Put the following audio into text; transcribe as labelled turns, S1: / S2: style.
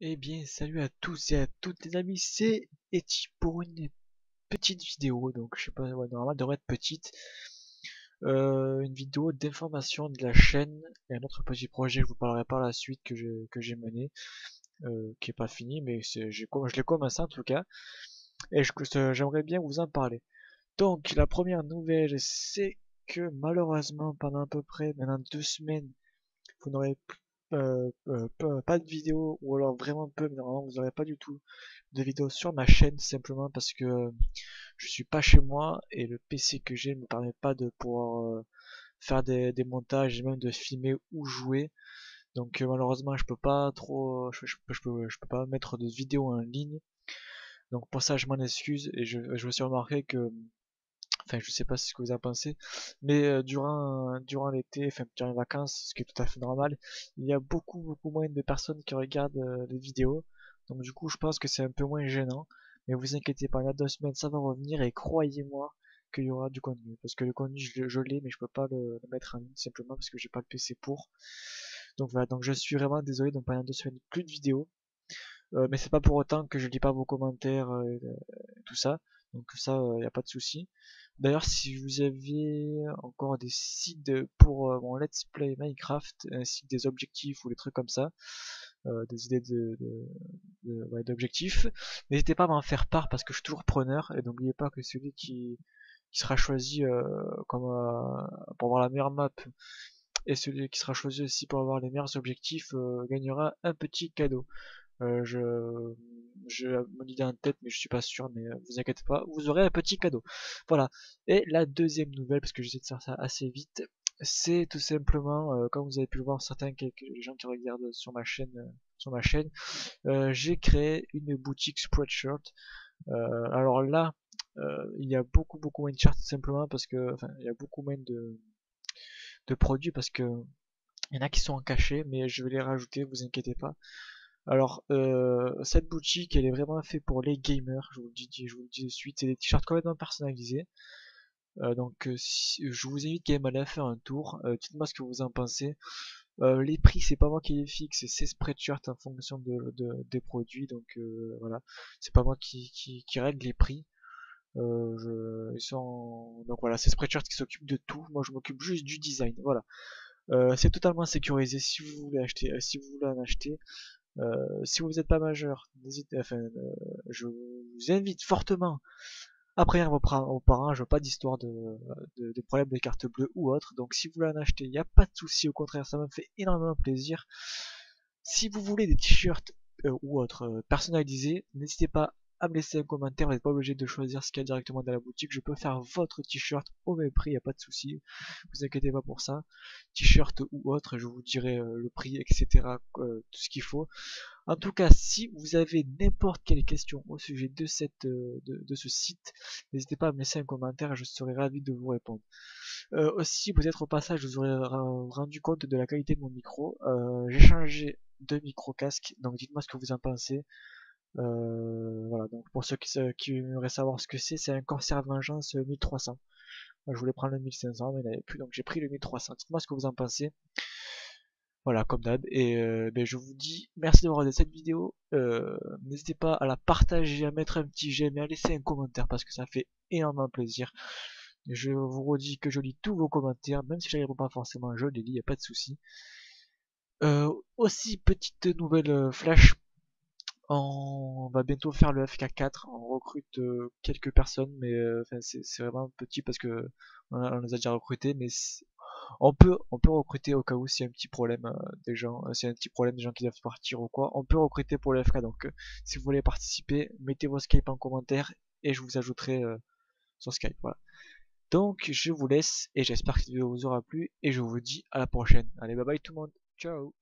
S1: Eh bien, salut à tous et à toutes les amis, c'est Eti pour une petite vidéo, donc je sais pas, ouais, normalement elle devrait être petite. Euh, une vidéo d'information de la chaîne et un autre petit projet, je vous parlerai par la suite que j'ai que mené, euh, qui est pas fini, mais c'est, je l'ai commencé en tout cas, et j'aimerais bien vous en parler. Donc, la première nouvelle, c'est que malheureusement, pendant à peu près maintenant deux semaines, vous n'aurez euh, euh, pas de vidéo ou alors vraiment peu mais normalement vous n'aurez pas du tout de vidéo sur ma chaîne simplement parce que je suis pas chez moi et le PC que j'ai ne me permet pas de pouvoir euh, faire des, montages et même de filmer ou jouer. Donc malheureusement je peux pas trop je, peux, pas mettre de vidéos en ligne. Donc pour ça je m'en excuse et je, je me suis remarqué que Enfin, je sais pas ce que vous en pensez, mais euh, durant durant l'été, enfin durant les vacances, ce qui est tout à fait normal, il y a beaucoup beaucoup moins de personnes qui regardent euh, les vidéos. Donc du coup, je pense que c'est un peu moins gênant. Mais vous inquiétez pas, il y a deux semaines, ça va revenir et croyez-moi qu'il y aura du contenu. Parce que le contenu, je, l'ai, mais je peux pas le, mettre en ligne simplement parce que j'ai pas le PC pour. Donc voilà, donc je suis vraiment désolé. Donc pendant deux semaines, plus de vidéos. Euh, mais c'est pas pour autant que je lis pas vos commentaires et tout ça. Donc ça, il n'y a pas de souci. D'ailleurs, si vous avez encore des sites pour euh, mon Let's Play Minecraft, ainsi que des objectifs ou des trucs comme ça, euh, des idées de, d'objectifs, n'hésitez pas à m'en faire part parce que je suis toujours preneur et n'oubliez pas que celui qui, sera choisi euh, comme pour avoir la meilleure map et celui qui sera choisi aussi pour avoir les meilleurs objectifs gagnera un petit cadeau. je j'ai mon idée en tête, mais je suis pas sûr, mais euh, vous inquiétez pas, vous aurez un petit cadeau. Voilà. Et la deuxième nouvelle, parce que j'essaie de faire ça assez vite, c'est tout simplement, euh, comme vous avez pu le voir, certains quelques gens qui regardent sur ma chaîne, euh, sur ma chaîne, j'ai créé une boutique Spreadshirt. alors là, il y a beaucoup beaucoup moins de charts simplement parce que, enfin, il y a beaucoup moins de de produits parce que il y en a qui sont en cachet, mais je vais les rajouter, vous inquiétez pas. Alors, euh, cette boutique, elle est vraiment faite pour les gamers, je vous le dis, je vous le dis de suite, c'est des t-shirts complètement personnalisés. Euh, donc, euh, je vous invite quand même à aller faire un tour, dites-moi ce que vous en pensez. les prix, c'est pas moi qui les fixe, c'est Spreadshirt en fonction de, des produits, donc voilà, c'est pas moi qui, règle les prix. Ils sont... Donc voilà, c'est Spreadshirt qui s'occupe de tout, moi je m'occupe juste du design, voilà. c'est totalement sécurisé si vous voulez acheter, si vous voulez en acheter. Euh, si vous n'êtes pas majeur, enfin, euh, je vous invite fortement à prévenir vos, parents. Je veux pas d'histoire de, de, problèmes de carte bleue ou autre. Donc si vous voulez en acheter, il n'y a pas de souci. Au contraire, ça me fait énormément plaisir. Si vous voulez des t-shirts euh, ou autres personnalisés, n'hésitez pas à me laisser un commentaire, vous n'êtes pas obligé de choisir ce qu'il y a directement dans la boutique, je peux faire votre t-shirt au même prix, il n'y a pas de souci, vous inquiétez pas pour ça, t-shirt ou autre, je vous dirai euh, le prix, etc., euh, tout ce qu'il faut. En tout cas, si vous avez n'importe quelle question au sujet de, cette, euh, de, ce site, n'hésitez pas à me laisser un commentaire, je serai ravi de vous répondre. aussi, peut-être au passage, vous aurais rendu compte de la qualité de mon micro. J'ai changé de micro casque, donc dites-moi ce que vous en pensez. Euh, voilà, donc pour ceux qui, qui aimeraient savoir ce que c'est, c'est un Corsair Vengeance 1300. Moi, je voulais prendre le 1500, mais il n'y avait plus, donc j'ai pris le 1300. Dites-moi ce que vous en pensez. Voilà, comme d'hab. Et euh, ben, je vous dis merci d'avoir regardé cette vidéo. Euh, n'hésitez pas à la partager, à mettre un petit j'aime et à laisser un commentaire parce que ça fait énormément plaisir. Je vous redis que je lis tous vos commentaires, même si je pas forcément, je les lis, y a pas de souci. aussi, petite nouvelle flash on va bientôt faire le FK4, on recrute euh, quelques personnes, mais euh, c'est vraiment petit parce que on, les a déjà recrutés, mais on peut on peut recruter au cas où s'il y a un petit problème euh, des gens, a un petit problème des gens qui doivent partir ou quoi, on peut recruter pour le FK. Donc si vous voulez participer, mettez vos Skype en commentaire et je vous ajouterai sur Skype. Voilà. Donc je vous laisse et j'espère que cette vidéo vous aura plu et je vous dis à la prochaine. Allez bye bye tout le monde, ciao